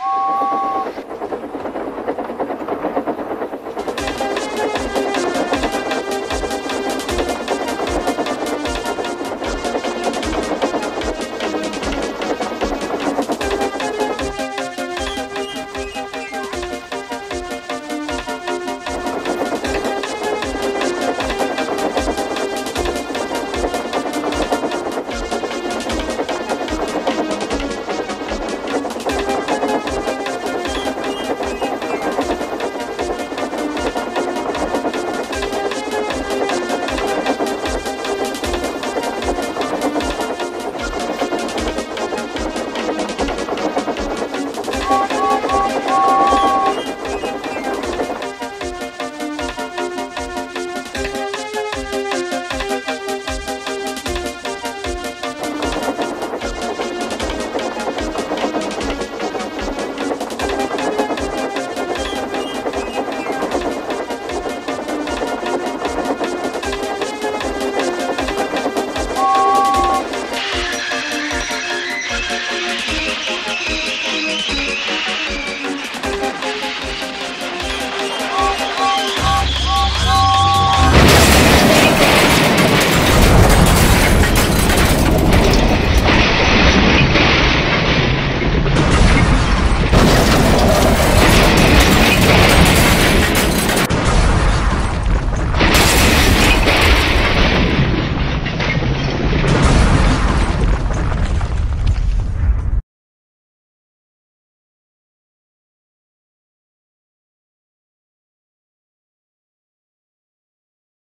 Oh!